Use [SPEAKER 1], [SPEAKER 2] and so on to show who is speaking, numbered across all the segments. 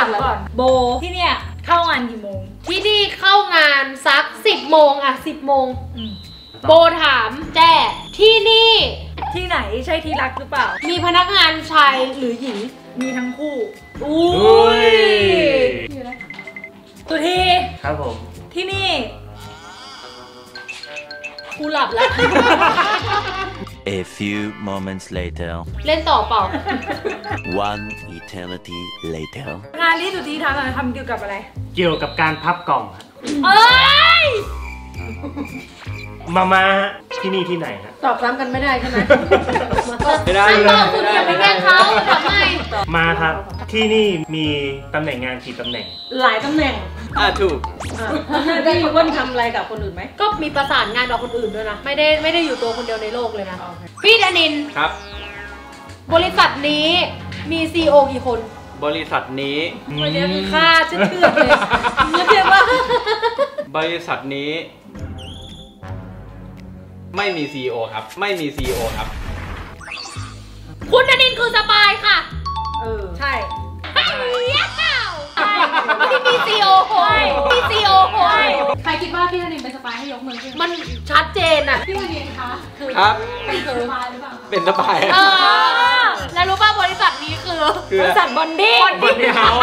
[SPEAKER 1] ามก่อน โบที่เนี่ยเข้างานกี่โมง
[SPEAKER 2] ที่นี่เข้างานสัก10โมงอะ10โมง
[SPEAKER 1] อืม
[SPEAKER 2] โบถามแจ้ที่นี่
[SPEAKER 1] ที่ไหนใช่ที่รักหรือเปล่า
[SPEAKER 2] มีพนักงานชายหรือหญิง
[SPEAKER 1] มีทั้งคู่
[SPEAKER 2] อุ้
[SPEAKER 3] อุ้ย
[SPEAKER 1] สุธี
[SPEAKER 3] ครับผม
[SPEAKER 1] ที่นี่
[SPEAKER 2] กูหลับแล้ว
[SPEAKER 4] A few moments later,
[SPEAKER 2] เล่นต่อเปล่า
[SPEAKER 4] one eternity later.
[SPEAKER 1] งานที่สุธีทำอะทำเกี่ยวกับอะไร
[SPEAKER 3] เกี่ยวกับการพับกล่องฮะ
[SPEAKER 2] เอ้ย
[SPEAKER 3] มามาฮะที่นี่ที่ไหนฮะ
[SPEAKER 5] ตอบซ้ำกันไม่ได้ใช่ไหม
[SPEAKER 3] ไม่ได้
[SPEAKER 2] ไม่
[SPEAKER 3] เลย
[SPEAKER 2] บอกคุณอย่าไปแกล้งเขาทำไม
[SPEAKER 3] มาครับ ที่นี่มีตำแหน่งงานกี่ตำแหน่ง
[SPEAKER 5] หลายตำแหน่ง
[SPEAKER 6] อ่าถูก
[SPEAKER 5] อะหน้าที่อ้วนทำอะไรกับคนอื่นไหม
[SPEAKER 2] ก็มีประสานงานกับคนอื่นด้วยนะ ไม่ได้ไม่ได้อยู่ตัวคนเดียวในโลกเลยนะ พี่ธนิน
[SPEAKER 6] ครับ
[SPEAKER 2] บริษัทนี้มี CEO กี่คน
[SPEAKER 6] บริษัทนี้
[SPEAKER 2] วันนี้คือค่าเชื่อเชื่อเลยเชื่อเชื่อว่า
[SPEAKER 6] บริษัทนี้ ไม่มี CEO ครับ ไม่มี CEO ครับ
[SPEAKER 2] คุณธนินคือ spy ค่ะ
[SPEAKER 5] เออ
[SPEAKER 1] ใช่
[SPEAKER 2] ไอ้เหี้ยเก่าไม่ได้มี CEO คนมี CEO คน
[SPEAKER 7] ใครคิดว่าพี่ธนินเป็น spy ให้ยกมือขึ้น
[SPEAKER 2] มันชัดเจนอะ
[SPEAKER 7] พี่ธนินคะคือ
[SPEAKER 6] ครับ
[SPEAKER 7] เป็น spy หรือเปล่าคะ
[SPEAKER 6] เป็น spy
[SPEAKER 2] เออแล้วรู้ป่ะบริษัทนี้คือ
[SPEAKER 6] คือบ
[SPEAKER 1] ริษัทบอนดี้
[SPEAKER 3] บอนดี้เฮาส์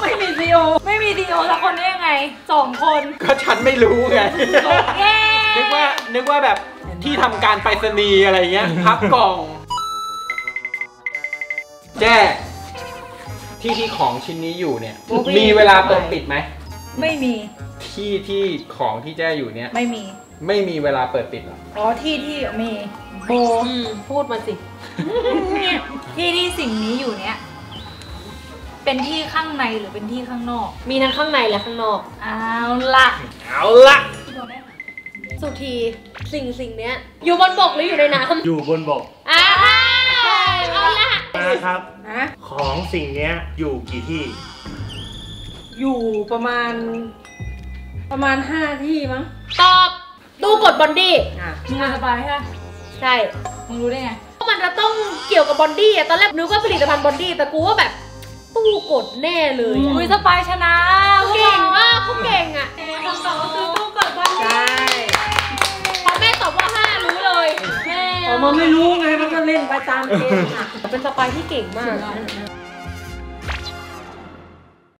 [SPEAKER 1] ไม่มี CEO ไม่มี CEO สักคนได้ยังไงสองคน
[SPEAKER 6] ก็ฉันไม่รู้ไง
[SPEAKER 1] เย้
[SPEAKER 6] นึกว่านึกว่าแบบที่ทำการไปรษณีย์อะไรเงี้ยพับกล่อง แจ้ที่ที่ของชิ้นนี้อยู่เนี่ยมีเวลาเปิดปิดไหม
[SPEAKER 1] ไม่มี
[SPEAKER 6] ที่ที่ของที่แจ้อยู่เนี่ย
[SPEAKER 1] ไม่มี
[SPEAKER 6] ไม่มีเวลาเปิดปิดเหรอ
[SPEAKER 1] อ๋อที่ที่มีโบ
[SPEAKER 2] อืมพูดมาสิ
[SPEAKER 1] ที่ที่สิ่งนี้อยู่เนี้ยเป็นที่ข้างในหรือเป็นที่ข้างนอก
[SPEAKER 2] มีทั้งข้างในและข้างนอก
[SPEAKER 1] เอาละ
[SPEAKER 3] เอาละ
[SPEAKER 2] สุทีสิ่งสิ่งเนี้ย อยู่บนบกหรืออยู่ในน้ำ
[SPEAKER 3] อยู่บนบก
[SPEAKER 2] อ้าวเอาละ
[SPEAKER 3] มาครับ
[SPEAKER 5] ฮะ
[SPEAKER 3] ของสิ่งเนี้ยอยู่กี่ที่
[SPEAKER 5] อยู่ประมาณ ประมาณห้าที่มั้ง
[SPEAKER 2] ตอบ ตู้กดบอนดี้
[SPEAKER 5] อะ
[SPEAKER 1] มึงเป็น spy ใช่ไหม
[SPEAKER 2] ใช่
[SPEAKER 1] มึงรู้ได้ไง
[SPEAKER 2] มันจะต้องเกี่ยวกับบอนดี้อะตอนแรกนึกว่าผลิตภัณฑ์บอนดี้ แต่กูว่าแบบ ตู้กดแน่เลยอะ
[SPEAKER 1] อุ้ย spy ชนะ
[SPEAKER 2] เก่งมากเขาเก่งอะ
[SPEAKER 1] คำตอบก็คือตู้กดบอนดี้
[SPEAKER 5] ใช่
[SPEAKER 2] ม่อ
[SPEAKER 5] อกมาไม่รู้ไงมันก็เล่นไปตามเกมอะ
[SPEAKER 2] เป็นสปายที่เก่งมาก